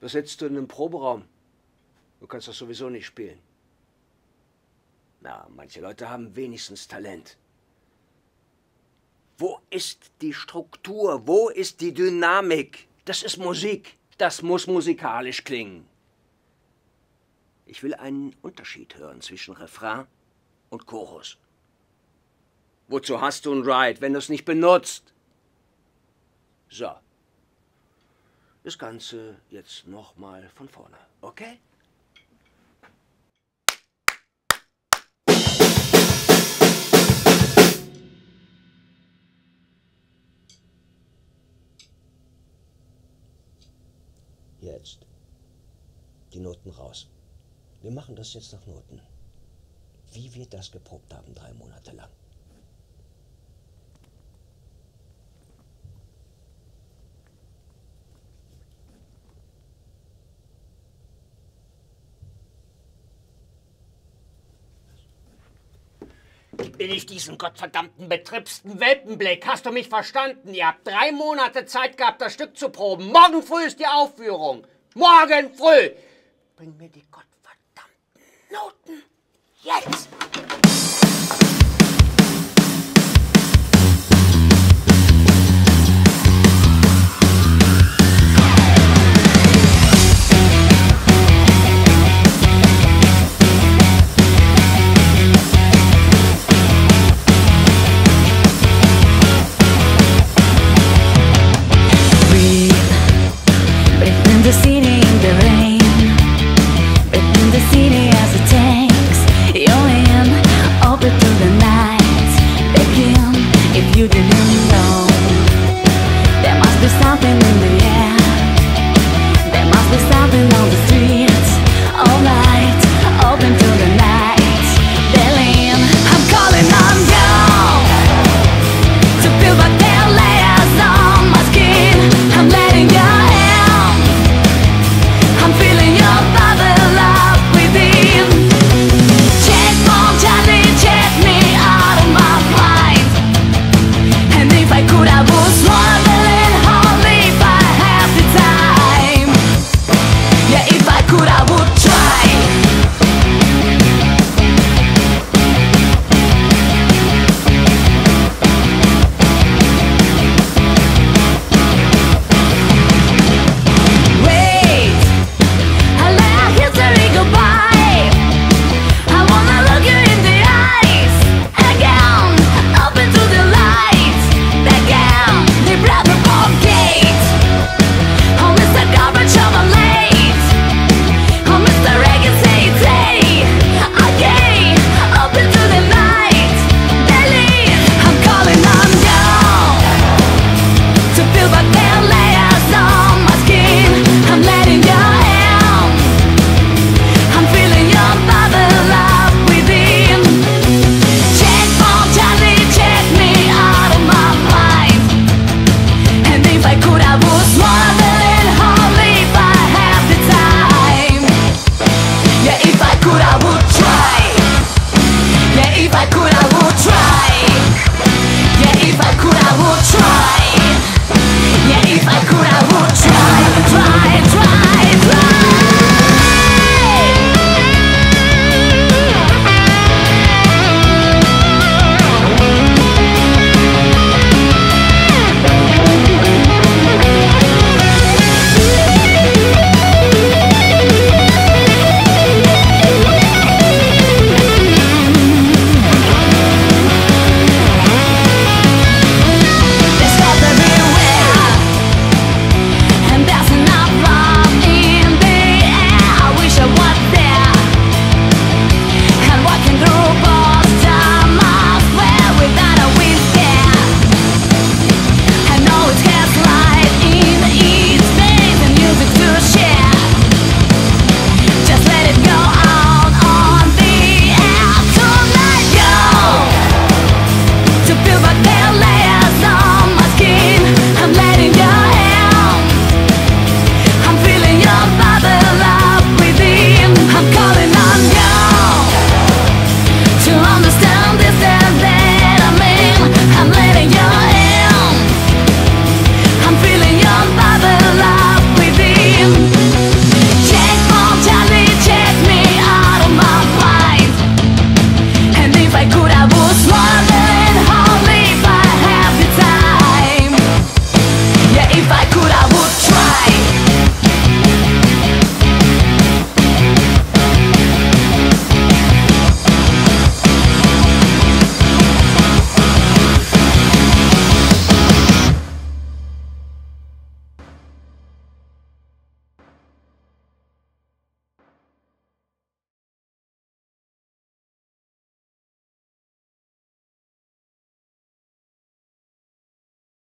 Da sitzt du in einem Proberaum. Du kannst das sowieso nicht spielen. Na, manche Leute haben wenigstens Talent. Wo ist die Struktur? Wo ist die Dynamik? Das ist Musik. Das muss musikalisch klingen. Ich will einen Unterschied hören zwischen Refrain und Chorus. Wozu hast du ein Ride, wenn du es nicht benutzt? So. Das Ganze jetzt nochmal von vorne, okay? Jetzt. Die Noten raus. Wir machen das jetzt nach Noten. Wie wir das geprobt haben, drei Monate lang. Gib mir nicht diesen gottverdammten betripsten Welpenblick. Hast du mich verstanden? Ihr habt drei Monate Zeit gehabt, das Stück zu proben. Morgen früh ist die Aufführung. Morgen früh! Bring mir die gottverdammten Noten. Jetzt!